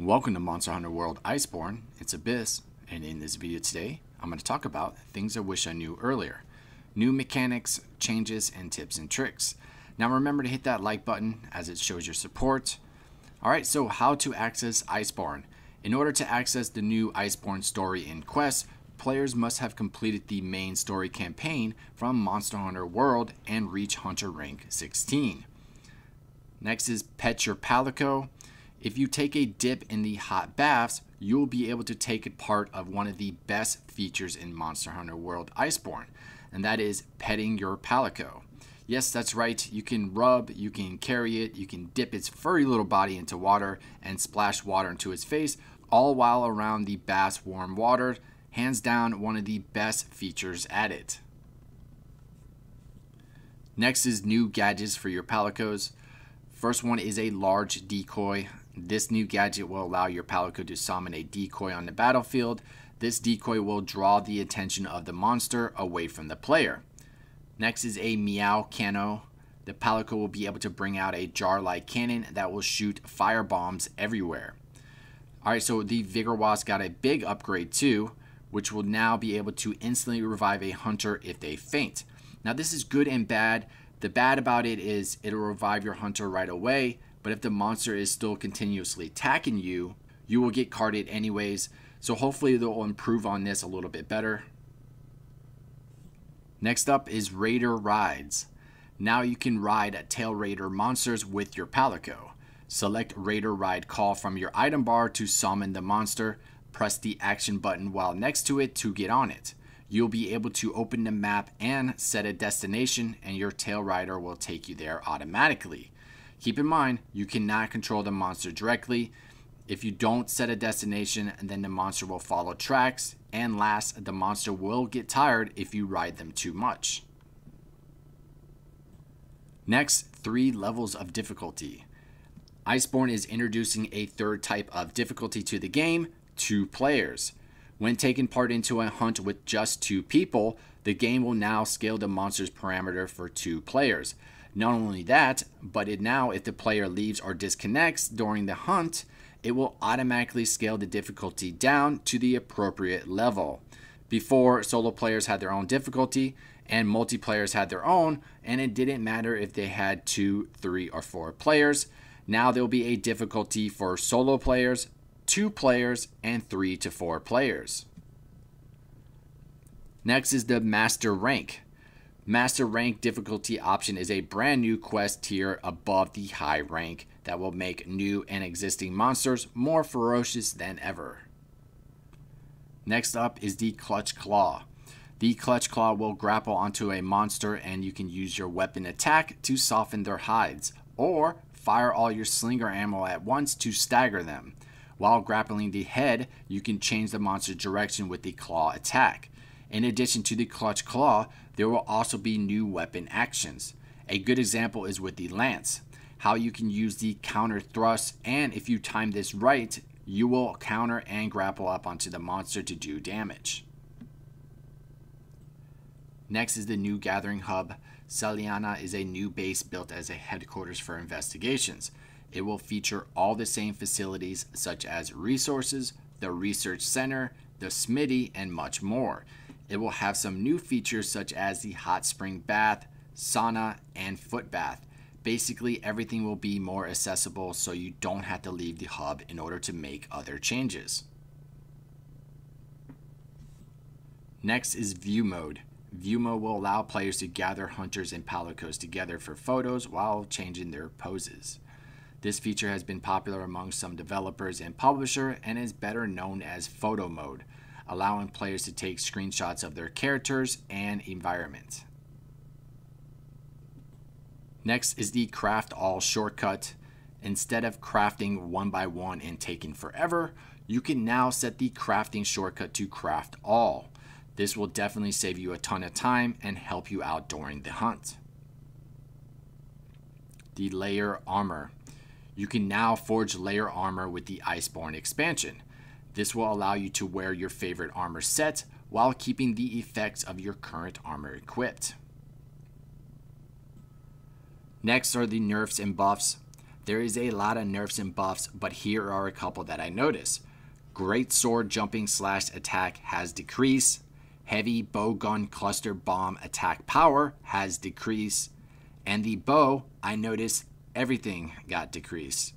Welcome to Monster Hunter World Iceborne. It's Abyss, and in this video today, I'm going to talk about things I wish I knew earlier. New mechanics, changes, and tips and tricks. Now remember to hit that like button as it shows your support. Alright, so how to access Iceborne. In order to access the new Iceborne story and quest, players must have completed the main story campaign from Monster Hunter World and reach Hunter rank 16. Next is Pet Your Palico. If you take a dip in the hot baths, you'll be able to take part of one of the best features in Monster Hunter World Iceborne, and that is petting your Palico. Yes, that's right, you can rub, you can carry it, you can dip its furry little body into water and splash water into its face, all while around the bath's warm water. Hands down, one of the best features at it. Next is new gadgets for your Palicos. First one is a large decoy. This new gadget will allow your Palico to summon a decoy on the battlefield. This decoy will draw the attention of the monster away from the player. Next is a Meowcano. The Palico will be able to bring out a jar-like cannon that will shoot fire bombs everywhere. Alright, so the Vigor Wasp got a big upgrade too, which will now be able to instantly revive a hunter if they faint. Now this is good and bad. The bad about it is it'll revive your hunter right away, but if the monster is still continuously attacking you, you will get carded anyways. So hopefully they'll improve on this a little bit better. Next up is Raider Rides. Now you can ride a Tail Raider monsters with your Palico. Select Raider Ride Call from your item bar to summon the monster. Press the action button while next to it to get on it. You'll be able to open the map and set a destination and your Tail Rider will take you there automatically. Keep in mind, you cannot control the monster directly. If you don't set a destination, then the monster will follow tracks. And last, the monster will get tired if you ride them too much. Next, three levels of difficulty. Iceborne is introducing a third type of difficulty to the game, two players. When taking part into a hunt with just two people, the game will now scale the monster's parameter for two players. Not only that, but it now if the player leaves or disconnects during the hunt, it will automatically scale the difficulty down to the appropriate level. Before, solo players had their own difficulty and multiplayers had their own, and it didn't matter if they had two, three, or four players. Now there will be a difficulty for solo players, two players, and three to four players. Next is the Master Rank. Master Rank difficulty option is a brand new quest tier above the high rank that will make new and existing monsters more ferocious than ever. Next up is the Clutch Claw. The Clutch Claw will grapple onto a monster and you can use your weapon attack to soften their hides, or fire all your slinger ammo at once to stagger them. While grappling the head, you can change the monster's direction with the claw attack. In addition to the clutch claw, there will also be new weapon actions. A good example is with the lance, how you can use the counter thrust, and if you time this right, you will counter and grapple up onto the monster to do damage. Next is the new Gathering Hub. Seliana is a new base built as a headquarters for investigations. It will feature all the same facilities such as resources, the research center, the smitty, and much more. It will have some new features such as the hot spring bath, sauna, and foot bath. Basically, everything will be more accessible so you don't have to leave the hub in order to make other changes. Next is View Mode. View Mode will allow players to gather hunters and palicos together for photos while changing their poses. This feature has been popular among some developers and publisher and is better known as Photo Mode allowing players to take screenshots of their characters and environment. Next is the craft all shortcut. Instead of crafting one by one and taking forever, you can now set the crafting shortcut to craft all. This will definitely save you a ton of time and help you out during the hunt. The layer armor. You can now forge layer armor with the Iceborne expansion. This will allow you to wear your favorite armor set while keeping the effects of your current armor equipped. Next are the nerfs and buffs. There is a lot of nerfs and buffs, but here are a couple that I noticed. Great sword jumping slash attack has decreased. Heavy bow gun cluster bomb attack power has decreased. And the bow, I noticed everything got decreased.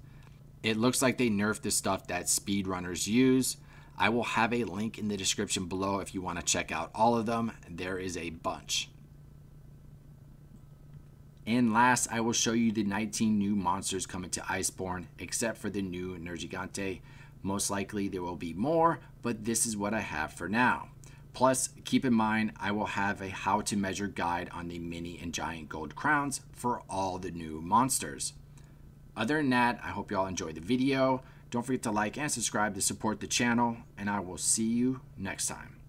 It looks like they nerfed the stuff that speedrunners use. I will have a link in the description below if you want to check out all of them. There is a bunch. And last, I will show you the 19 new monsters coming to Iceborne, except for the new Nergigante. Most likely there will be more, but this is what I have for now. Plus, keep in mind, I will have a how to measure guide on the mini and giant gold crowns for all the new monsters. Other than that, I hope you all enjoyed the video. Don't forget to like and subscribe to support the channel, and I will see you next time.